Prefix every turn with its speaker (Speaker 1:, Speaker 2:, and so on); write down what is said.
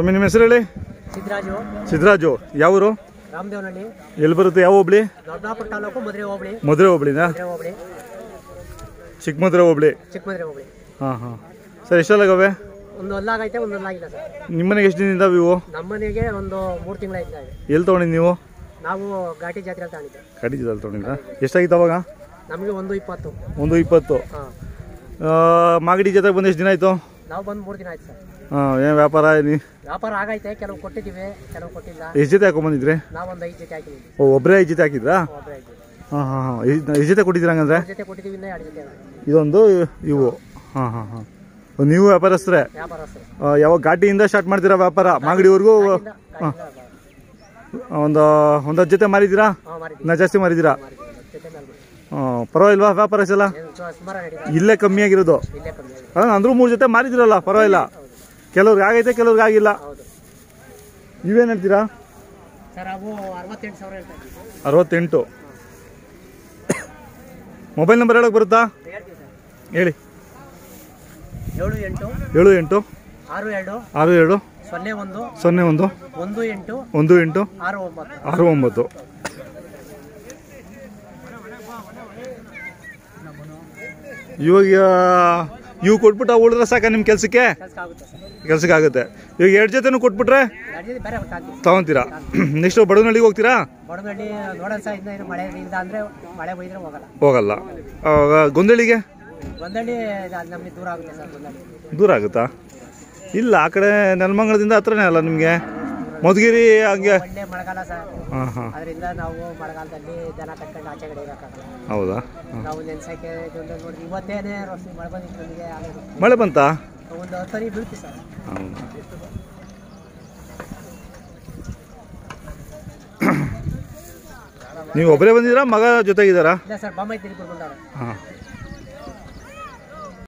Speaker 1: ಸ್ವಾಮಿ ನಿಮ್ಮ ಹೆಸರು ಹೇಳಿ
Speaker 2: ಸಿದ್ದರಾಜು
Speaker 1: ಸಿದ್ದರಾಜು ಯಾವೂರು?
Speaker 2: ರಾಮದೇವನಹಳ್ಳಿ.
Speaker 1: ಎಲ್ಲಿ ಬರುತ್ತೆ? ಯಾವ ಹೋಬಳಿ?
Speaker 2: ದೊಡ್ಡಾಪುರ ತಾಲೂಕು ಮದುವೆ ಹೋಬಳಿ.
Speaker 1: ಮಧುರೆ ಹೋಬಳಿನಾ?
Speaker 2: ಮದುವೆ ಹೋಬಳಿ.
Speaker 1: ಚಿಕ್ಕಮಧುರೆ ಹೋಬಳಿ.
Speaker 2: ಚಿಕ್ಕಮದುವೆ ಹೋಬಳಿ.
Speaker 1: ಹಾಂ ಹಾಂ. ಸರ್ ಎಷ್ಟೆಲ್ಲಾಗವೆ?
Speaker 2: ಒಂದು ಅಲ್ಲಾಗೈತೆ ಒಂದು ಹೊಲ್ಲಾಗಿಲ್ಲ ಸರ್.
Speaker 1: ನಿಮ್ಮನೆಗೆ ಎಷ್ಟು ದಿನದಿಂದ ಇವು
Speaker 2: ನಮ್ಮನೆಗೆ ಒಂದು ಮೂರು ತಿಂಗಳಾಯ್ತು
Speaker 1: ಎಲ್ಲಿ ತೊಗೊಂಡಿದ್ದು ನೀವು?
Speaker 2: ನಾವು ಘಾಟಿ ಜಾತ್ರೆ ತಗೊಂಡಿದ್ದೆ.
Speaker 1: ಕಡಿಜಿದಲ್ಲಿ ತೊಗೊಂಡಿದ್ದ? ಎಷ್ಟಾಗಿತ್ತು ಅವಾಗ?
Speaker 2: ನಮಗೆ ಒಂದು ಇಪ್ಪತ್ತು.
Speaker 1: ಒಂದು ಇಪ್ಪತ್ತು.
Speaker 2: ಹಾಂ.
Speaker 1: ಮಾಗಡಿ ಜಾತ್ರೆಗೆ ಬಂದು ಎಷ್ಟು ದಿನ ಆಯಿತು?
Speaker 2: ನಾವು ಬಂದು ಮೂರು ದಿನ ಆಯ್ತು ಸರ್.
Speaker 1: ಹಾಂ ಏನು ವ್ಯಾಪಾರ ನೀ?
Speaker 2: ವ್ಯಾಪಾರ ಆಗೈತೆ ಕೆಲವು ಕೊಟ್ಟಿದ್ದೀವಿ ಕೆಲವು ಕೊಟ್ಟಿಲ್ಲ.
Speaker 1: ಎಷ್ಟು ಜೊತೆ ಹಾಕೊಂಬಂದಿದ್ರಿ
Speaker 2: ನಾವೊಂದು ಐದು ಜೊತೆ ಹಾಕಿದ್ದೀವಿ.
Speaker 1: ಓ ಒಬ್ಬರೇ ಐದು ಜೊತೆ ಹಾಕಿದ್ರಾ? ಹಾಂ ಹಾಂ ಹಾಂ ಎಷ್ಟು ಜೊತೆ ಕೊಟ್ಟಿದ್ದೀರಾ ಹಂಗಂದ್ರೆ
Speaker 2: ಜೊತೆ ಕೊಟ್ಟಿದ್ದೀವಿ ಇನ್ನೂ ಎರಡು ಜೊತೆ.
Speaker 1: ಇದೊಂದು ಇವು. ಹಾಂ ಹಾಂ ಹಾಂ. ನೀವು ವ್ಯಾಪಾರಸ್ಥರೇ? ಯಾವಾಗ ಘಾಟಿಯಿಂದ ಸ್ಟಾರ್ಟ್ ಮಾಡ್ತೀರಾ ವ್ಯಾಪಾರ? ಮಾಗಡಿವರೆಗೂ?
Speaker 2: ಹಾಂ.
Speaker 1: ಒಂದು ಒಂದು ಜೊತೆ ಮಾರಿದ್ದೀರಾ? ನಾ ಜಾಸ್ತಿ ಮಾರಿದ್ದೀರಾ. ಹಾಂ ಪರವಾಗಿಲ್ವಾ ವ್ಯಾಪಾರ ಎಲ್ಲ ಇಲ್ಲೇ ಕಮ್ಮಿ ಆಗಿರೋದು? ಹಾಂ ಅಂದ್ರೂ ಮೂರು ಜೊತೆ ಮಾರಿದಿರಲ್ಲ ಪರವಾಗಿಲ್ಲ. ಕೆಲವ್ರಿಗೆ ಆಗೈತೆ ಕೆಲವ್ರಿಗೆ ಆಗಿಲ್ಲ. ನೀವೇನು ಹೇಳ್ತೀರಾ?
Speaker 2: ಅರವತ್ತೆಂಟು
Speaker 1: ಮೊಬೈಲ್ ನಂಬರ್ ಹೇಳಕ್ ಬರುತ್ತಾ? ಹೇಳಿ.
Speaker 2: ಏಳು ಎಂಟು
Speaker 1: ಏಳು ಎಂಟು
Speaker 2: ಆರು ಎರಡು
Speaker 1: ಆರು ಏಳು
Speaker 2: ಸೊನ್ನೆ ಒಂದು
Speaker 1: ಸೊನ್ನೆ ಒಂದು
Speaker 2: ಒಂದು ಎಂಟು
Speaker 1: ಒಂದು ಎಂಟು
Speaker 2: ಆರು ಒಂಬತ್ತು.
Speaker 1: ಆರು ಒಂಬತ್ತು. ಇವಾಗ ಇವು ಕೊಟ್ಬಿಟ್ಟು ಉಳಿದ್ರೆ ಸಾಕ ನಿಮ್ಮ ಕೆಲಸಕ್ಕೆ? ಕೆಲ್ಸಕ್ಕೆ ಆಗುತ್ತೆ ಇವಾಗ ಎರಡು ಜೊತೆನೂ ಕೊಟ್ಬಿಟ್ರೆ ತಗೊಂತೀರಾ? ನೆಕ್ಸ್ಟ್ ಬಡವನಹಳ್ಳಿಗೆ ಹೋಗ್ತೀರಾ?
Speaker 2: ಹೋಗಲ್ಲ.
Speaker 1: ಗೊಂದಳಿಗೆ?
Speaker 2: ದೂರ ಆಗುತ್ತಾ?
Speaker 1: ಇಲ್ಲ ಆ ಕಡೆ ನೆಲಮಂಗಲದಿಂದ ಹತ್ರನೇ ಅಲ್ಲ ನಿಮಗೆ? ಮಧುಗಿರಿ ಹಂಗೆ
Speaker 2: ಒಳ್ಳೆ ಮಳೆಗಾಲ ಸರ್.
Speaker 1: ಹಾಂ ಹಾಂ.
Speaker 2: ಅದರಿಂದ ನಾವು ಮಳೆಗಾಲದಲ್ಲಿ ದನ ಕಟ್ಕೊಂಡು ಆಚೆ ಕಡೆ ಇರೋಕ್ಕಾಗಲ್ಲ.
Speaker 1: ಹೌದಾ?
Speaker 2: ನಾವು ನೆನ್ಸಕ್ಕೆ ನೋಡಿ ಇವತ್ತೇನೆ ರೋಸಿ ಮಳೆ ಬಂದಿತ್ತು ನಮಗೆ
Speaker 1: ಮಳೆ ಬಂತಾ?
Speaker 2: ಒಂದು ಹತ್ತು ಬೀಳ್ತಿ ಸರ್.
Speaker 1: ನೀವು ಒಬ್ಬರೇ ಬಂದಿದ್ದೀರಾ ಮಗ ಜೊತೆಗಿದ್ದಾರಾ?
Speaker 2: ಇಲ್ಲ ಸರ್ ಬೊಮ್ಮೈ ತಿರುಗಿ
Speaker 1: ಹಾಂ.